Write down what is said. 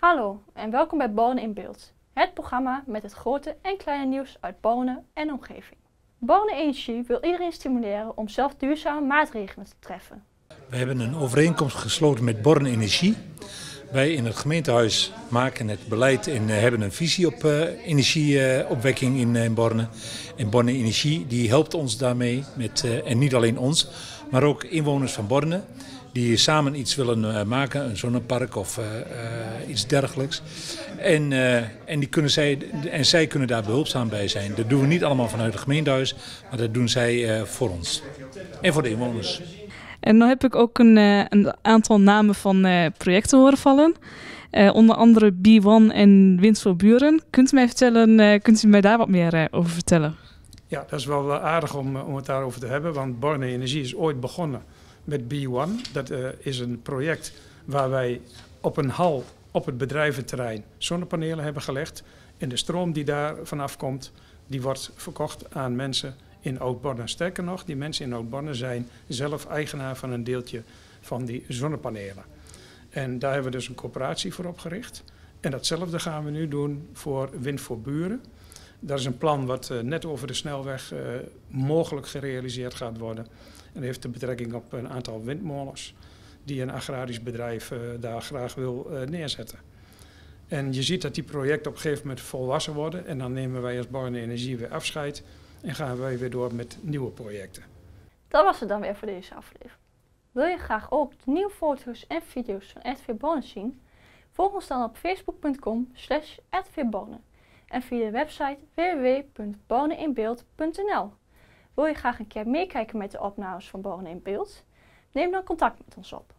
Hallo en welkom bij Bonen in Beeld, het programma met het grote en kleine nieuws uit Bonen en omgeving. Bonen Energie wil iedereen stimuleren om zelf duurzame maatregelen te treffen. We hebben een overeenkomst gesloten met Born Energie. Wij in het gemeentehuis maken het beleid en eh, hebben een visie op uh, energieopwekking in, in Borne. En Borne Energie die helpt ons daarmee, met, en niet alleen ons, maar ook inwoners van Borne die samen iets willen maken, een zonnepark of iets dergelijks. En, en, die kunnen zij, en zij kunnen daar behulpzaam bij zijn. Dat doen we niet allemaal vanuit het gemeentehuis, maar dat doen zij voor ons en voor de inwoners. En dan heb ik ook een, een aantal namen van projecten horen vallen. onder andere B1 en Winst voor Buren. Kunt u mij vertellen, kunt u mij daar wat meer over vertellen? Ja, dat is wel aardig om, om het daarover te hebben, want Borne Energie is ooit begonnen met B1. Dat is een project waar wij op een hal op het bedrijventerrein zonnepanelen hebben gelegd. En de stroom die daar vanaf komt, die wordt verkocht aan mensen in Oud-Borne. Sterker nog, die mensen in Oud-Borne zijn zelf eigenaar van een deeltje van die zonnepanelen. En daar hebben we dus een coöperatie voor opgericht. En datzelfde gaan we nu doen voor Wind voor Buren. Dat is een plan wat uh, net over de snelweg uh, mogelijk gerealiseerd gaat worden. En heeft de betrekking op een aantal windmolens die een agrarisch bedrijf uh, daar graag wil neerzetten. En je ziet dat die projecten op een gegeven moment volwassen worden. En dan nemen wij als Borne Energie weer afscheid. En gaan wij weer door met nieuwe projecten. Dat was het dan weer voor deze aflevering. Wil je graag ook de nieuwe foto's en video's van RTV Bonne zien? Volg ons dan op facebook.com slash en via de website www.boneninbeeld.nl. Wil je graag een keer meekijken met de opnames van Bonen in Beeld? Neem dan contact met ons op.